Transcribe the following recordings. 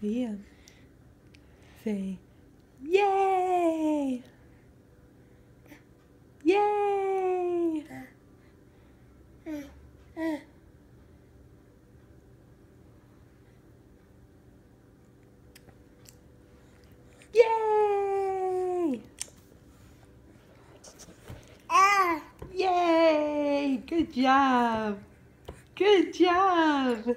Yeah. Say, yay! Yay! Yay! Ah. Yay! Good job! Good job!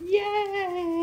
Yay!